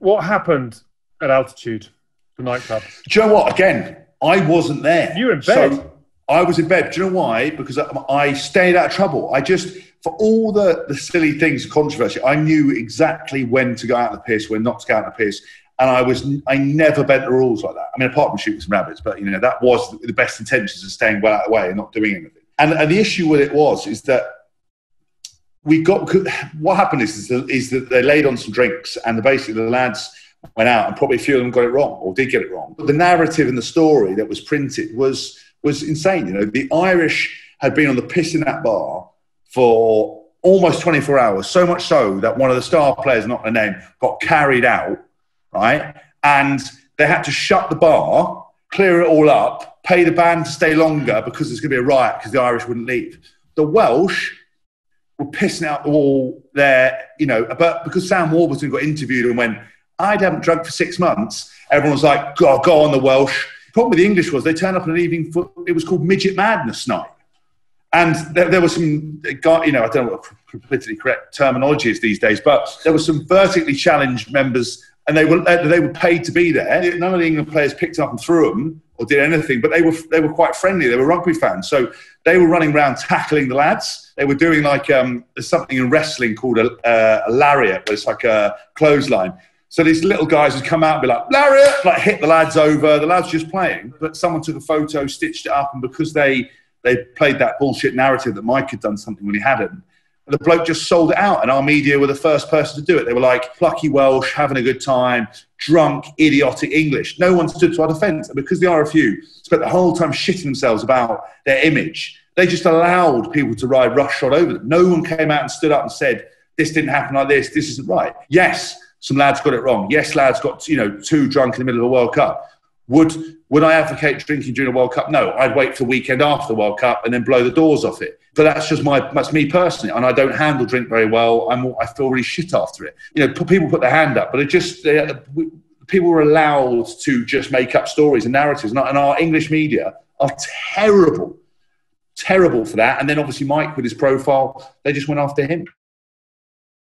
what happened at altitude, the nightclub? Do you know what? Again, I wasn't there. You were in bed. So I was in bed. Do you know why? Because I, I stayed out of trouble. I just, for all the, the silly things, controversy, I knew exactly when to go out on the piss, when not to go out on the piss. And I was, I never bent the rules like that. I mean, apart from shooting some rabbits, but you know, that was the best intentions of staying well out of the way and not doing anything. And, and the issue with it was, is that we got what happened is, is that, is that they laid on some drinks and the, basically the lads went out and probably a few of them got it wrong or did get it wrong. But the narrative and the story that was printed was was insane. You know, the Irish had been on the piss in that bar for almost 24 hours, so much so that one of the star players, not the name, got carried out, right? And they had to shut the bar, clear it all up, pay the band to stay longer because there's going to be a riot because the Irish wouldn't leave. The Welsh were pissing out the wall there, you know, but because Sam Warburton got interviewed and went, I haven't drunk for six months, everyone was like, go, go on the Welsh. Problem with the English was they turned up on an evening, for, it was called Midget Madness Night. And there, there was some, uh, you know, I don't know what politically correct terminology is these days, but there were some vertically challenged members and they were, uh, they were paid to be there. None of the England players picked up and threw them or did anything, but they were, they were quite friendly. They were rugby fans. So they were running around tackling the lads. They were doing like um, there's something in wrestling called a, a lariat, it's like a clothesline. So these little guys would come out and be like, lariat, like hit the lads over. The lads just playing, but someone took a photo, stitched it up, and because they they played that bullshit narrative that Mike had done something when he hadn't, the bloke just sold it out, and our media were the first person to do it. They were like plucky Welsh, having a good time, drunk, idiotic English. No one stood to our defence, and because the RFU spent the whole time shitting themselves about their image, they just allowed people to ride roughshod over them. No one came out and stood up and said, "This didn't happen like this. This isn't right." Yes, some lads got it wrong. Yes, lads got you know too drunk in the middle of a World Cup. Would would I advocate drinking during a World Cup? No, I'd wait for the weekend after the World Cup and then blow the doors off it. But that's just my that's me personally, and I don't handle drink very well. I'm I feel really shit after it. You know, people put their hand up, but it just they, uh, people were allowed to just make up stories and narratives, and our English media are terrible, terrible for that. And then obviously Mike with his profile, they just went after him.